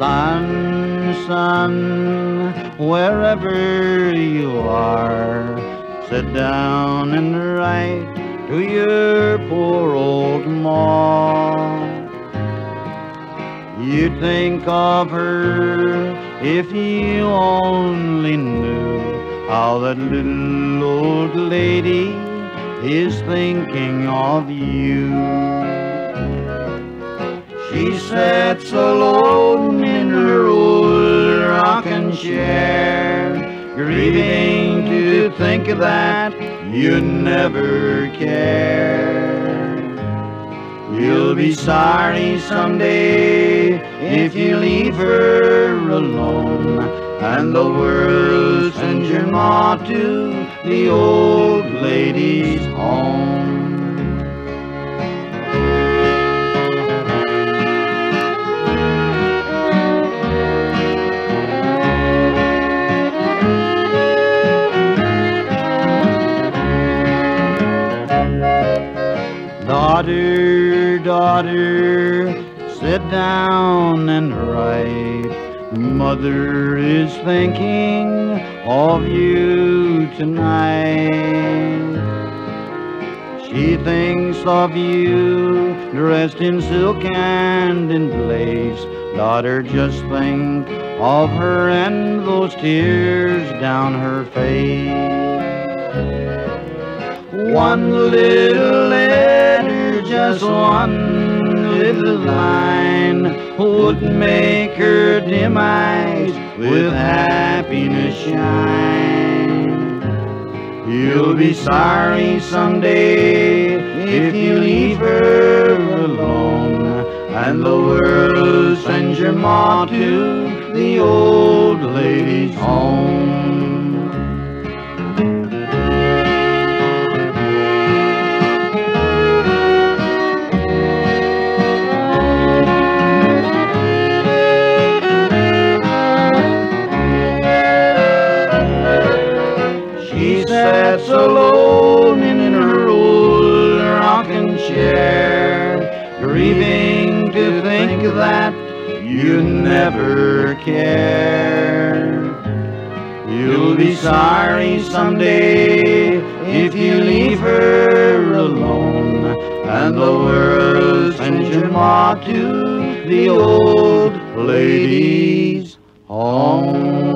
and son, wherever you are, sit down and write to your poor old ma. You'd think of her if you only knew how that little old lady is thinking of you. She sits alone in her old rocking chair, grieving to think that you never care. You'll be sorry someday if you leave her alone and the world sends your ma to the old lady's home. Daughter, daughter, sit down and write. Mother is thinking of you tonight. She thinks of you dressed in silk and in lace. Daughter, just think of her and those tears down her face. One little just one little line would make her dim eyes with happiness shine. You'll be sorry someday if you leave her alone and the world sends your ma to the old lady's home. That you never care. You'll be sorry someday if you leave her alone and the world sends your ma to the old lady's home.